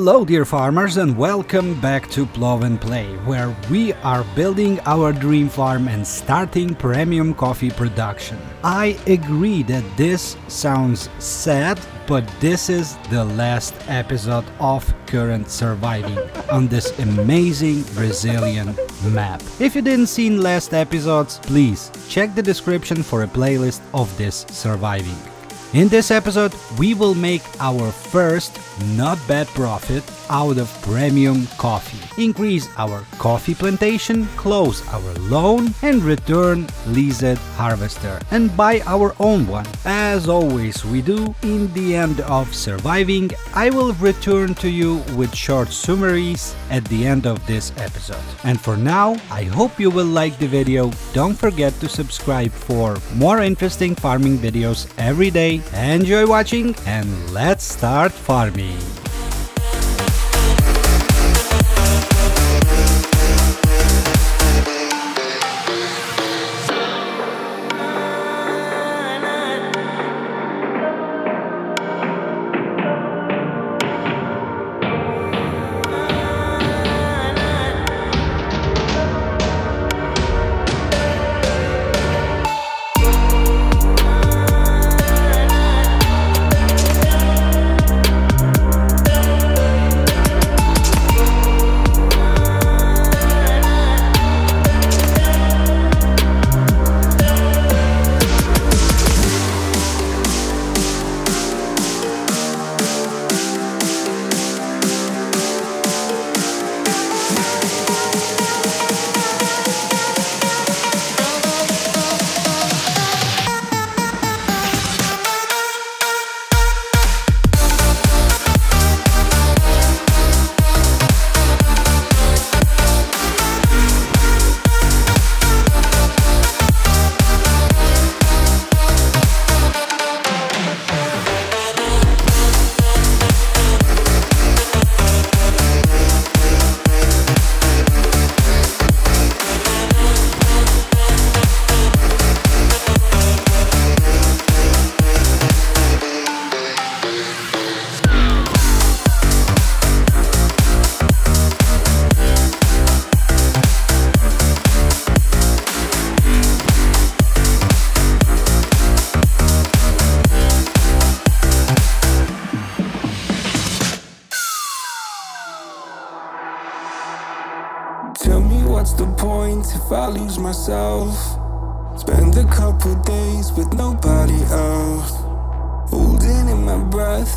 Hello, dear farmers, and welcome back to Plow and Play, where we are building our dream farm and starting premium coffee production. I agree that this sounds sad, but this is the last episode of Current Surviving on this amazing Brazilian map. If you didn't see last episodes, please check the description for a playlist of this surviving. In this episode, we will make our first not bad profit out of premium coffee, increase our coffee plantation, close our loan, and return leased harvester and buy our own one. As always we do, in the end of surviving, I will return to you with short summaries at the end of this episode. And for now, I hope you will like the video. Don't forget to subscribe for more interesting farming videos every day. Enjoy watching and let's start farming.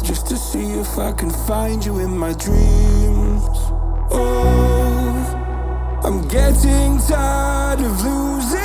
Just to see if I can find you in my dreams. Oh, I'm getting tired of losing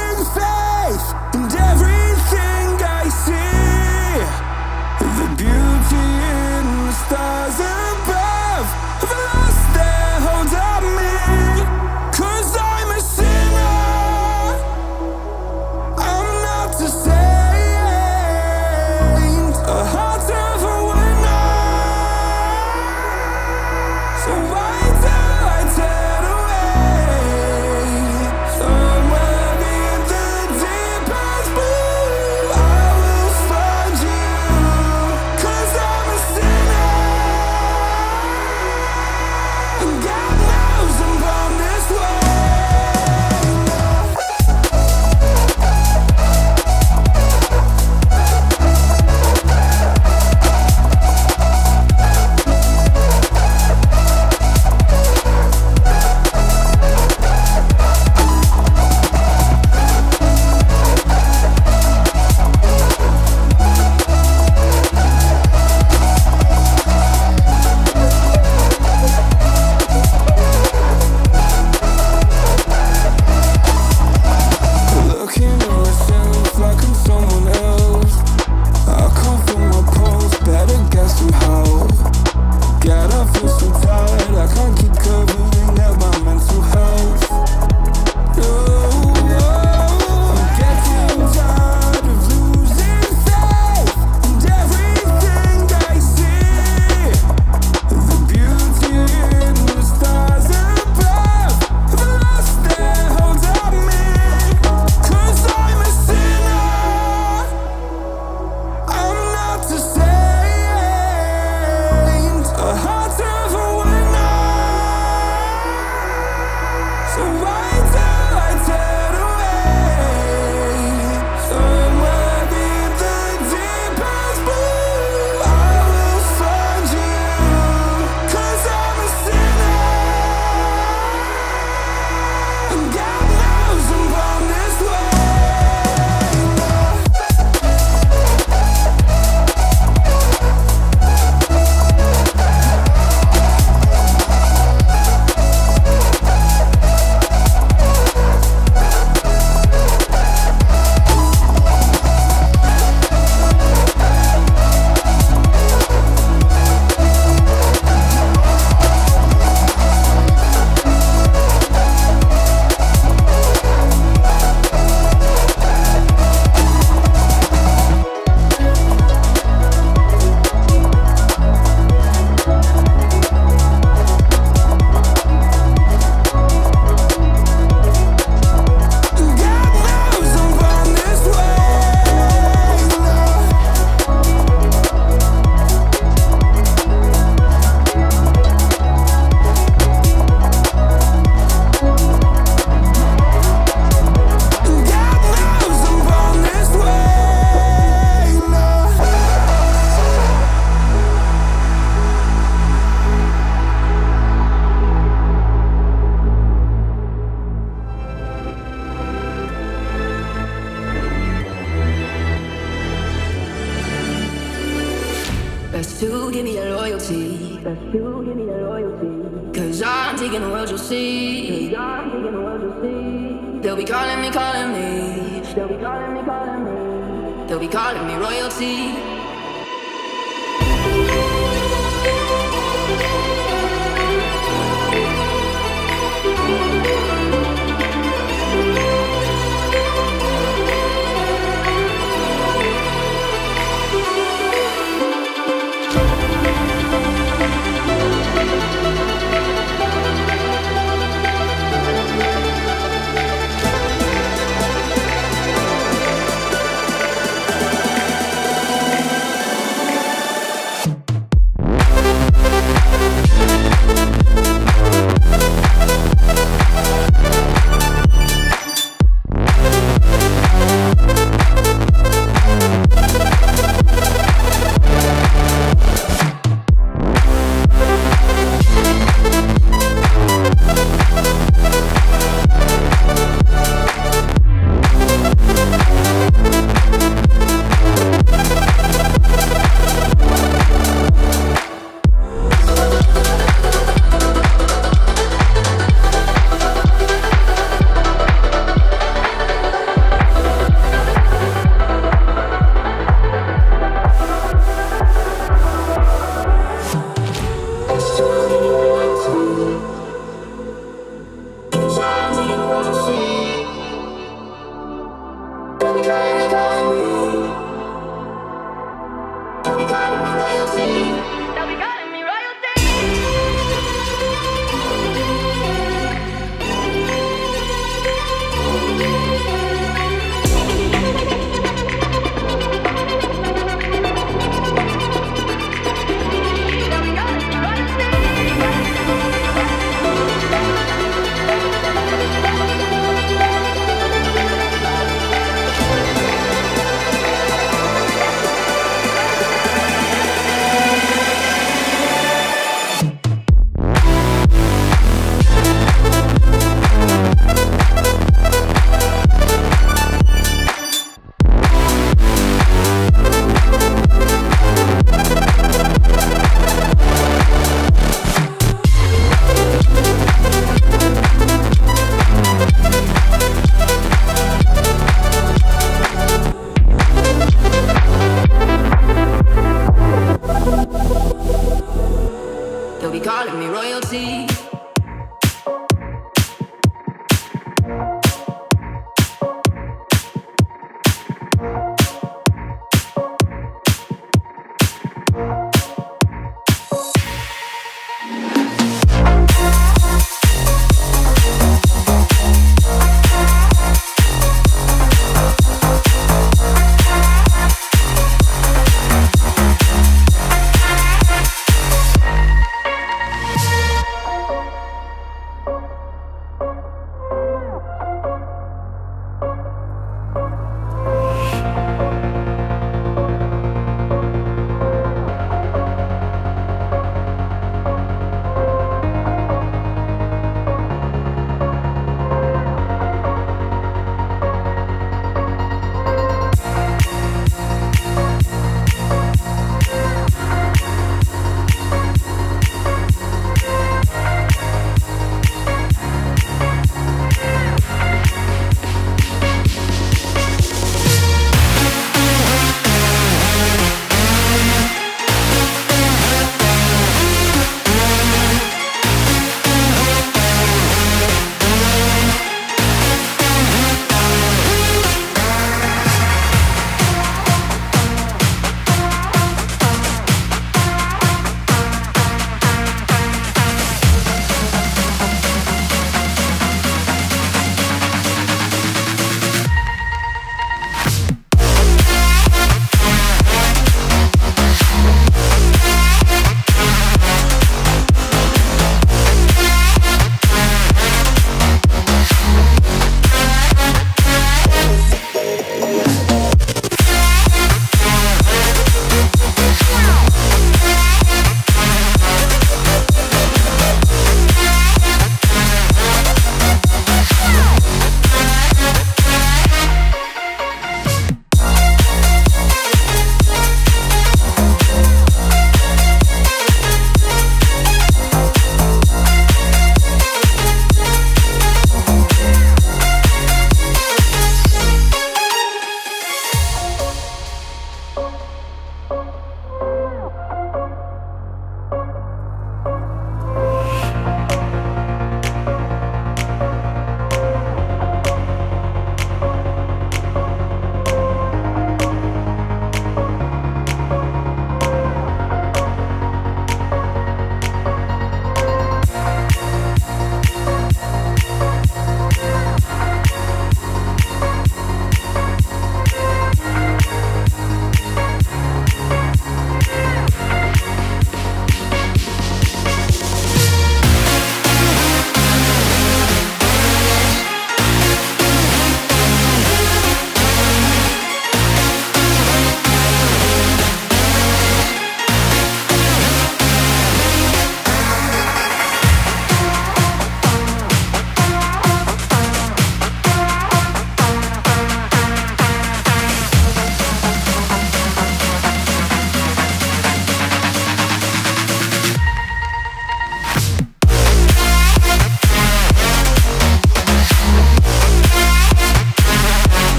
royalty. That's you, give me that royalty. Cause I'm taking the world, you'll see. Cause I'm taking the world, you'll see. They'll be calling me, calling me. They'll be calling me, calling me. They'll be calling me royalty.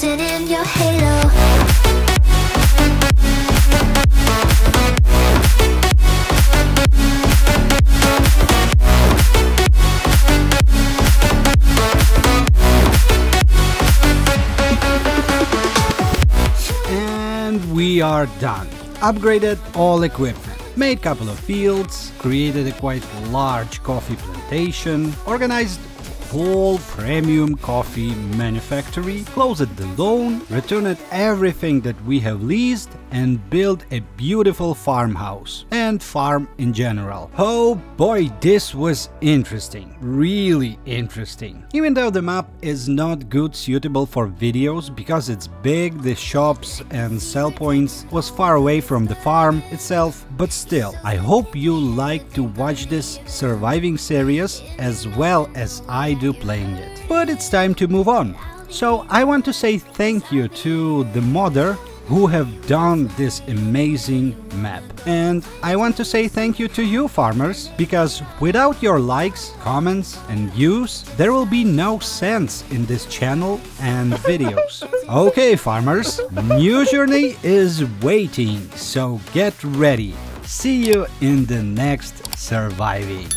Dancing in your halo. And we are done. Upgraded all equipment, made couple of fields, created a quite large coffee plantation, organized whole premium coffee manufactory, closed the loan, returned everything that we have leased and build a beautiful farmhouse and farm in general. Oh boy, this was interesting, really interesting. Even though the map is not good suitable for videos because it's big, the shops and sell points was far away from the farm itself, but still, I hope you like to watch this surviving series as well as I do playing it. But it's time to move on. So I want to say thank you to the modder who have done this amazing map. And I want to say thank you to you farmers, because without your likes, comments and views, there will be no sense in this channel and videos. Okay farmers, new journey is waiting, so get ready. See you in the next surviving.